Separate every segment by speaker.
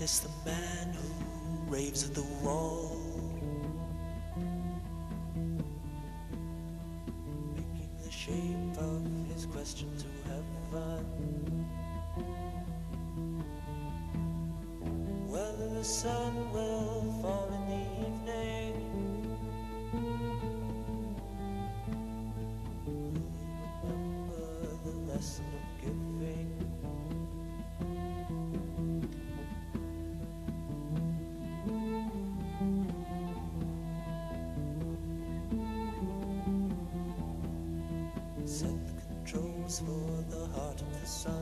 Speaker 1: witness the man who raves at the wall. Making the shape of his question to heaven. Whether the sun will for the heart of the sun.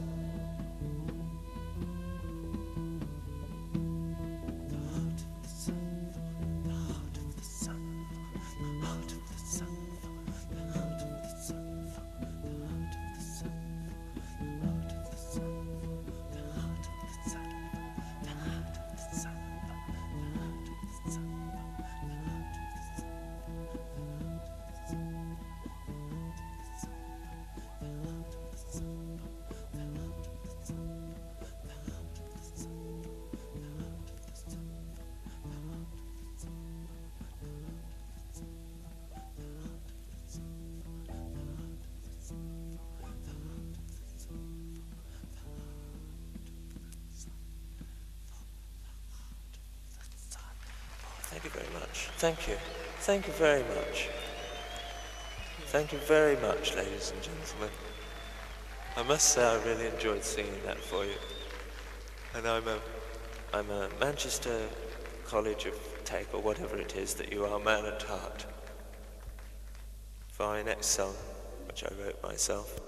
Speaker 1: Thank you very much. Thank you. Thank you very much. Thank you very much, ladies and gentlemen. I must say I really enjoyed singing that for you. And I'm a, I'm a Manchester College of Tech, or whatever it is that you are, man at heart. For next song, which I wrote myself,